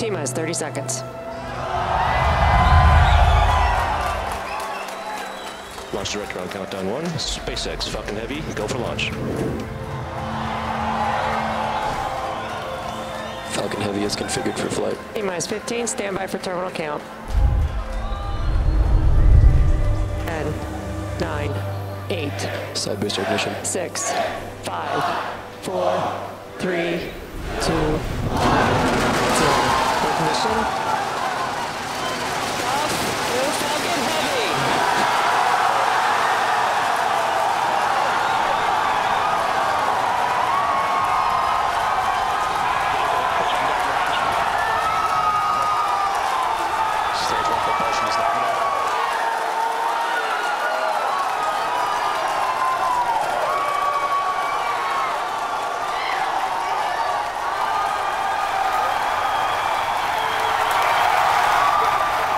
T minus 30 seconds. Launch director on countdown one. SpaceX Falcon Heavy, go for launch. Falcon Heavy is configured for flight. T minus 15, standby for terminal count. 10, 9, 8, Side booster ignition. 6, 5, 4, 3, 2, 0. Ignition. Off. Go Falcon Heavy. Stage one propulsion is nominal.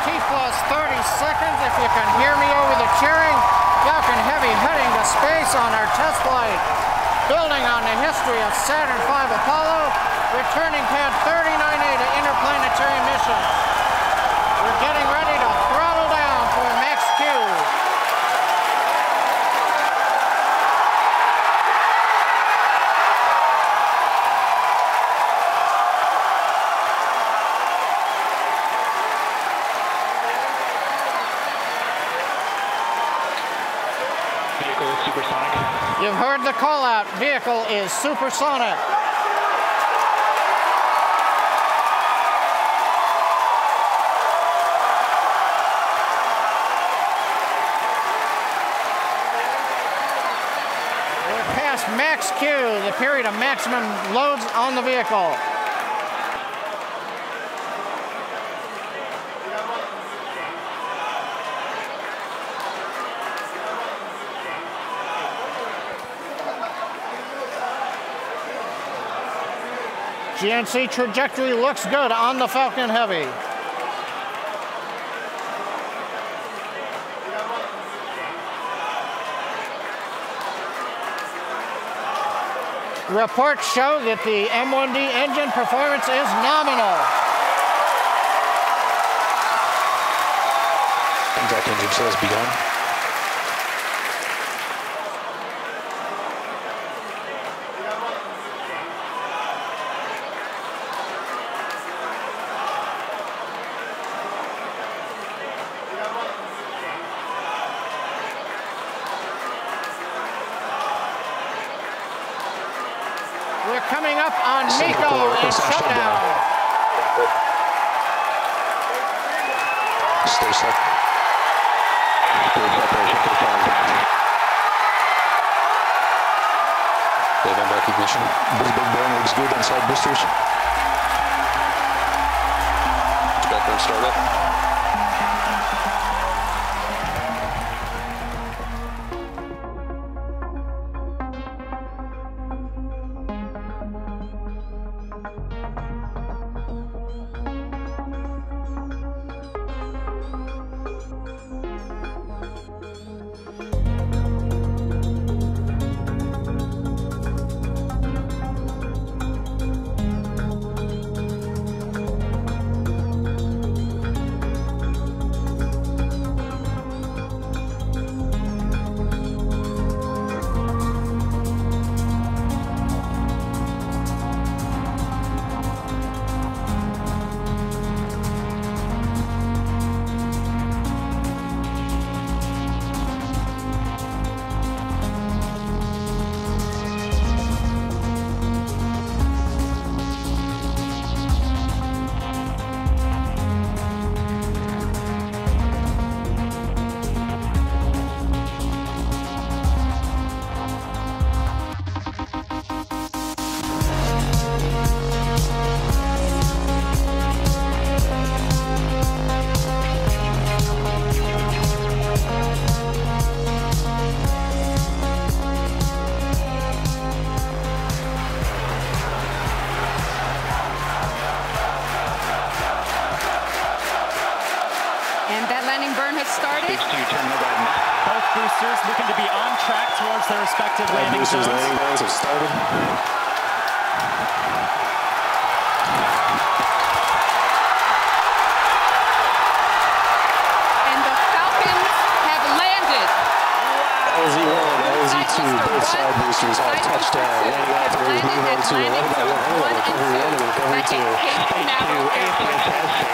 T plus 30 seconds. If you can hear me over the cheering, Falcon Heavy heading to space on our test flight. Building on the history of Saturn V Apollo, returning pad 39A to interplanetary missions. We're getting ready to throttle down for max Q. Vehicle is supersonic. You've heard the call out. Vehicle is supersonic. We're past max Q, the period of maximum loads on the vehicle. GNC trajectory looks good on the Falcon Heavy. Reports show that the M1D engine performance is nominal. Contact engine says begun. We're coming up on Nico and shutdown. Stay set. Stage separation confirmed. Wave on recognition. This big burn looks good on side boosters. Boostback startup. landing burn has started. Both boosters looking to be on track towards their respective landing zones. landing zones have started. And the Falcons have landed. LZ1, LZ2, both side boosters have touchdown. Landing out three, move on to 11 by 1, recovery 1 and recovery 2. Thank you, and fantastic.